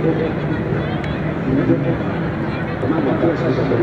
トマトは3歳の時。